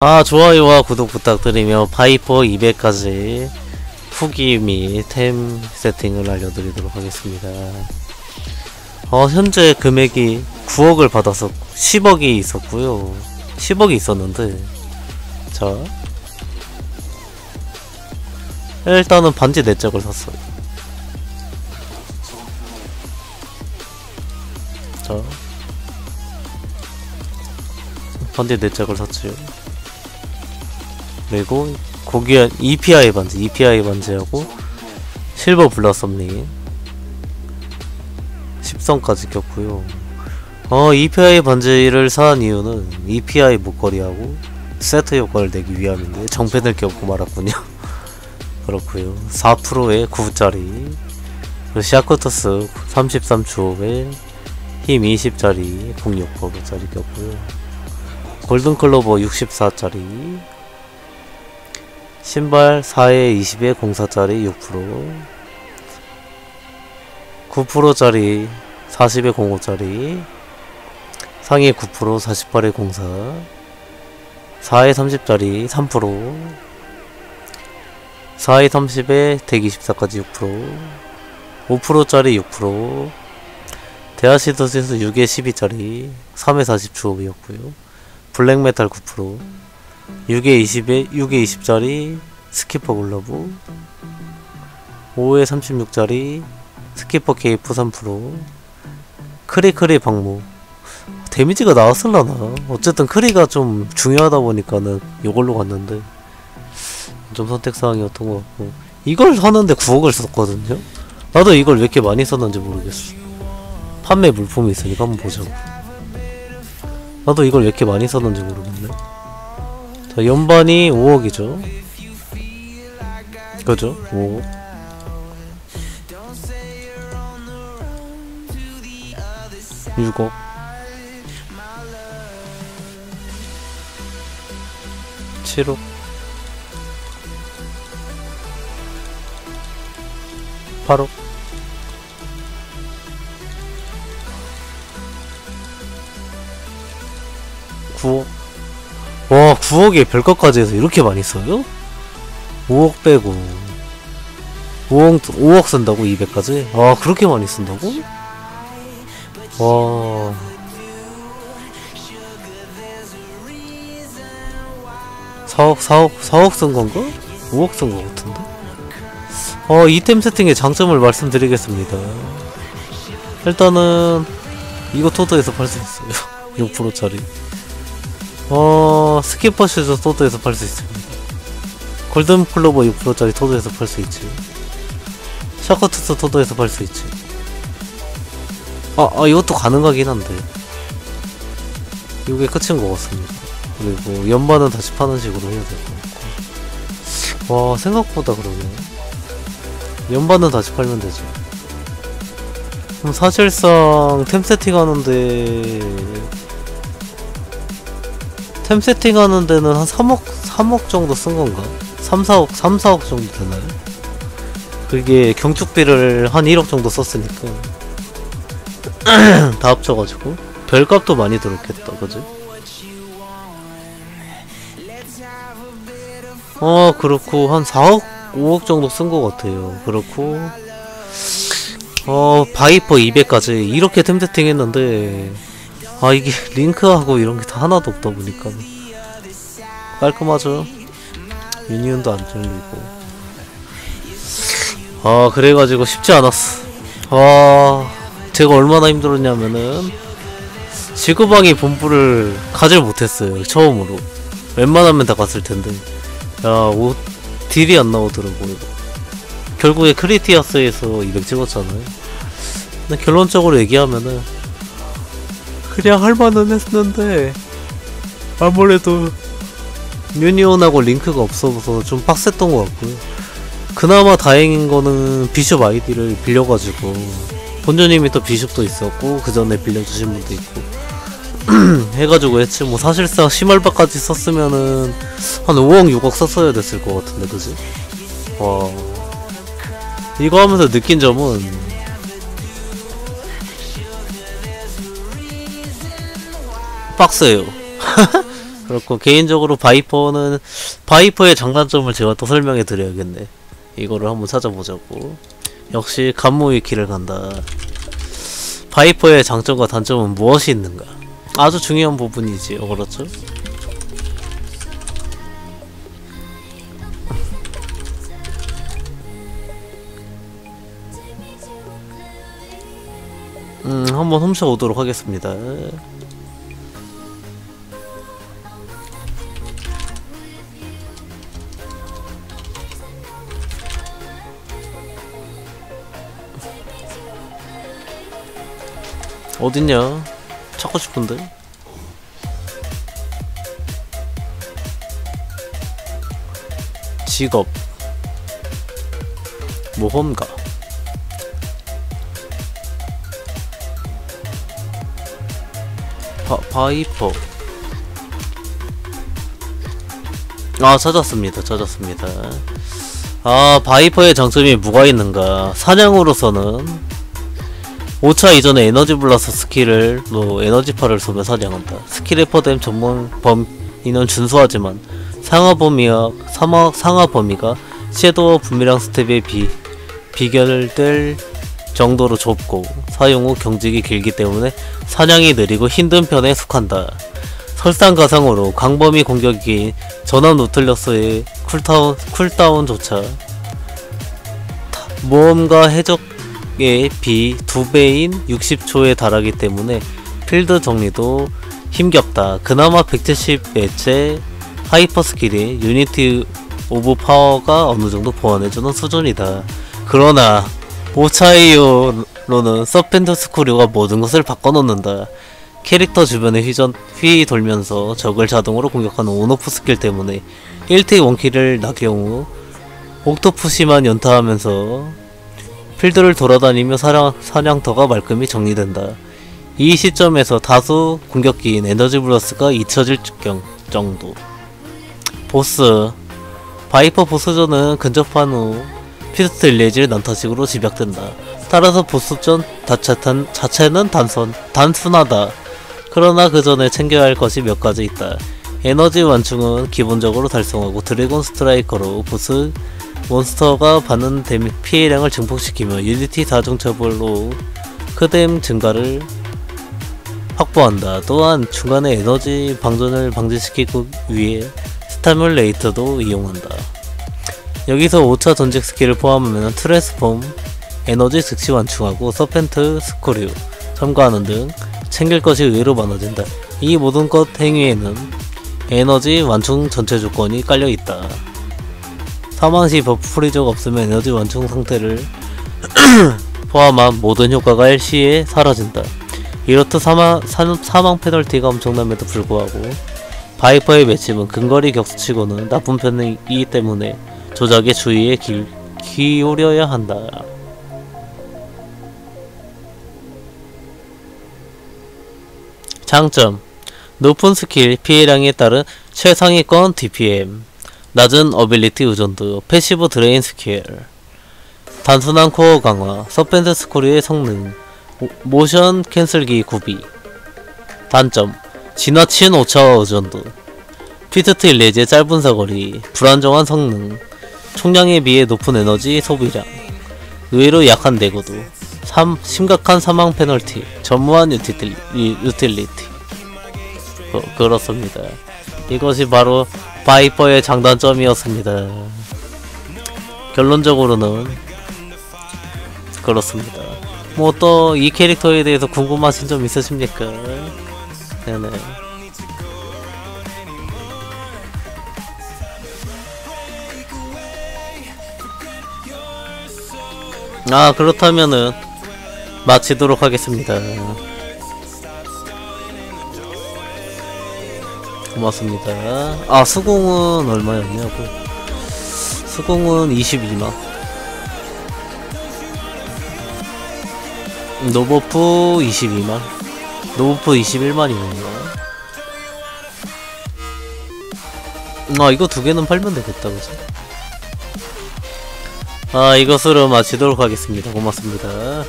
아 좋아요와 구독 부탁드리며 바이퍼 200까지 후기 및 템 세팅을 알려드리도록 하겠습니다. 어 현재 금액이 9억을 받아서 10억이 있었고요. 10억이 있었는데 자 일단은 반지 4짝을 샀어요. 자 반지 4짝을 샀지요 그리고 고귀한 EPI 반지, EPI 반지하고 실버 블라썸님 10성까지 꼈고요. 어, EPI 반지를 산 이유는 EPI 목걸이하고 세트 효과를 내기 위함인데 정펜을 껴고 말았군요. 그렇고요. 4%의 9짜리. 그리고 샤크터스 33초에 힘 20짜리 06%짜리 꼈고요. 골든클로버 64짜리 신발 4에 20에 04짜리 6% 9%짜리 40에 05짜리 상위 9% 48에 04 4에 30짜리 3% 4에 30에 124까지 6% 5%짜리 6% 대하시더스에서 6에 12짜리 3에 40 주업이었고요. 블랙메탈 9% 6에 20에 6에 20짜리 스키퍼 글러브 5에 36짜리 스키퍼 케이프 3% 크리크리 방무. 데미지가 나왔을라나? 어쨌든 크리가 좀 중요하다 보니까는 이걸로 갔는데 좀 선택사항이었던 것 같고. 이걸 사는데 9억을 썼거든요? 나도 이걸 왜 이렇게 많이 썼는지 모르겠어. 판매 물품이 있으니까 한번 보자고. 나도 이걸 왜 이렇게 많이 썼는지 모르겠네 자, 연반이 5억이죠. 그죠? 5억. 육억 칠억 팔억 구억 와 9억에 별것까지 해서 이렇게 많이 써요? 5억 빼고 5억, 5억 쓴다고 200까지? 아 그렇게 많이 쓴다고? 와 4억 4억 4억 쓴 건가? 5억 쓴 거 같은데? 어 이 템 세팅의 장점을 말씀드리겠습니다 일단은 이거 토드에서 팔 수 있어요 6%짜리 어 스키퍼 슈즈 토드에서 팔 수 있습니다 골든 클로버 6%짜리 토드에서 팔 수 있지. 샤커투스 토드에서 팔 수 있지. 아, 아 이것도 가능하긴 한데. 이게 끝인 것 같습니다. 그리고 연반은 다시 파는 식으로 해야 될 것 같고. 와 생각보다 그러네. 연반은 다시 팔면 되지. 그럼 사실상 템 세팅하는데 템 세팅하는 데는 한 3억 3억 정도 쓴 건가? 3, 4억 3, 4억 정도 되나요? 그게 경축비를 한 1억 정도 썼으니까 다 합쳐가지고 별값도 많이 들었겠다 그지? 어 그렇고 한 4억 5억 정도 쓴 것 같아요 그렇고 어 바이퍼 200까지 이렇게 템 세팅 했는데 아 이게 링크하고 이런 게 다 하나도 없다 보니까. 깔끔하죠? 유니온도 안 잘리고. 아 그래가지고 쉽지 않았어. 아 제가 얼마나 힘들었냐면은 지구방위 본부를 가질 못했어요 처음으로. 웬만하면 다 갔을 텐데. 야 오, 딜이 안 나오더라고요. 결국에 크리티아스에서 200 찍었잖아요. 근데 결론적으로 얘기하면은 그냥 할만은 했는데 아무래도 유니온하고 링크가 없어서 좀 빡셌던 것 같고요 그나마 다행인 거는 비숍 아이디를 빌려가지고 본주님이 또 비숍도 있었고 그 전에 빌려주신 분도 있고 해가지고 했지 뭐 사실상 심할바까지 썼으면은 한 5억 6억 썼어야 됐을 것 같은데 그지? 와 이거 하면서 느낀 점은 빡세요 그렇고 개인적으로 바이퍼는 바이퍼의 장단점을 제가 또 설명해 드려야겠네. 이거를 한번 찾아보자고. 역시 간무위 길을 간다. 바이퍼의 장점과 단점은 무엇이 있는가? 아주 중요한 부분이지요. 그렇죠? 음, 한번 훔쳐오도록 하겠습니다. 어딨냐? 찾고 싶은데? 직업. 모험가. 바, 바이퍼. 아 찾았습니다. 찾았습니다. 아 바이퍼의 장점이 뭐가 있는가? 사냥으로서는 5차 이전에 에너지 블라스트 스킬을 로 에너지파를 쏘며 사냥한다 스킬에 포함 전문 범위는 준수하지만 상하 범위와 상하, 상하 범위가 섀도우 분미랑 스텝에 비, 비결될 정도로 좁고 사용 후 경직이 길기 때문에 사냥이 느리고 힘든 편에 속한다. 설상가상으로 광범위 공격이 전원 노틀러스의 쿨다운, 쿨다운조차 타- 모험과 해적 의비 2배인 60초에 달하기 때문에 필드 정리도 힘겹다. 그나마 170배째 hyper 스킬이 Unity of Power가 어느 정도 보완해주는 수준이다. 그러나 5차 이후로는 Serpent Screw가 모든 것을 바꿔놓는다. 캐릭터 주변에 회전, 회 돌면서 적을 자동으로 공격하는 on off 스킬 때문에 1 tick one kill을 날 경우 옥토푸시만 연타하면서 필드를 돌아다니며 사냥, 사냥터가 말끔히 정리된다. 이 시점에서 다수 공격기인 Energy Blast가 잊혀질 경- 정도. 보스 바이퍼 보스전은 근접한 후 Fist Enrage를 난타식으로 집약된다. 따라서 보스전 자체 탄, 자체는 단선, 단순하다. 그러나 그 전에 챙겨야 할 것이 몇 가지 있다. 에너지 완충은 기본적으로 달성하고 Dragon Strike로 보스 몬스터가 받는 데미, 피해량을 증폭시키며 Unity 다중처벌로 크뎀 증가를 확보한다. 또한 중간에 에너지 방전을 방지시키기 위해 Stimulate도 이용한다. 여기서 5차 전직 스킬을 포함하면 Transform, 에너지 즉시 완충하고 Serpent Screw 첨가하는 등 챙길 것이 의외로 많아진다. 이 모든 것 행위에는 에너지 완충 전제 조건이 깔려 있다. 사망 시 buff freezer가 없으면 에너지 완충 상태를 포함한 모든 효과가 일시에 사라진다. 이렇듯 사망, 사, 사망 페널티가 엄청남에도 불구하고 바이퍼의 맷집은 근거리 격수치고는 나쁜 편이기 때문에 조작에 주의에 기, 기울여야 한다. 장점 높은 스킬 피해량에 따른 최상위권 DPM 낮은 ability 의존도 passive drain 스킬 단순한 코어 강화 Serpent Screw의 성능 모- 모션 cancel기 구비. 단점 지나친 5차 의존도. 피트트 일레지의 짧은 사거리 불안정한 성능 총량에 비해 높은 에너지 소비량. 의외로 약한 내구도 삼, 심각한 사망 페널티 전무한 유틸리, 유틸리티. 그, 그 렇습니다. 이것이 바로 바이퍼의 장단점이었습니다. 결론적으로는 그렇습니다. 뭐 또 이 캐릭터에 대해서 궁금하신 점 있으십니까? 네네. 아 그렇다면은 마치도록 하겠습니다 고맙습니다. 아 스공은 얼마였냐고. 스공은 22만. no buff 22만. no buff 21만이군요. 아 이거 두 개는 팔면 되겠다 그죠? 아 이것으로 마치도록 하겠습니다. 고맙습니다